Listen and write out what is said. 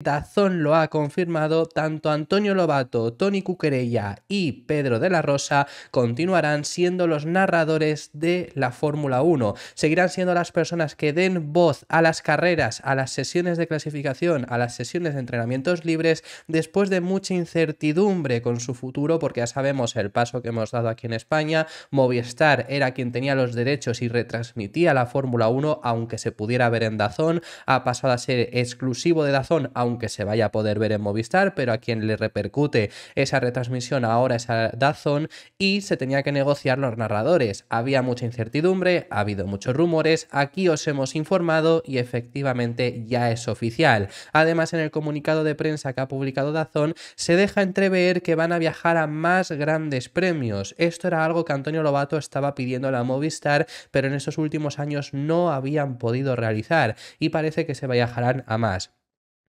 Dazón lo ha confirmado, tanto Antonio Lobato, Tony Cuquerella y Pedro de la Rosa continuarán siendo los narradores de la Fórmula 1. Seguirán siendo las personas que den voz a las carreras, a las sesiones de clasificación, a las sesiones de entrenamientos libres, después de mucha incertidumbre con su futuro, porque ya sabemos el paso que hemos dado aquí en España. Movistar era quien tenía los derechos y retransmitía la Fórmula 1, aunque se pudiera ver en Dazón. Ha pasado a ser exclusivo de Dazón, aunque se vaya a poder ver en Movistar, pero a quien le repercute esa retransmisión ahora es a Dazón y se tenía que negociar los narradores. Había mucha incertidumbre, ha habido muchos rumores, aquí os hemos informado y efectivamente ya es oficial. Además, en el comunicado de prensa que ha publicado Dazón, se deja entrever que van a viajar a más grandes premios. Esto era algo que Antonio Lobato estaba pidiendo a Movistar, pero en estos últimos años no habían podido realizar y parece que se viajarán a más.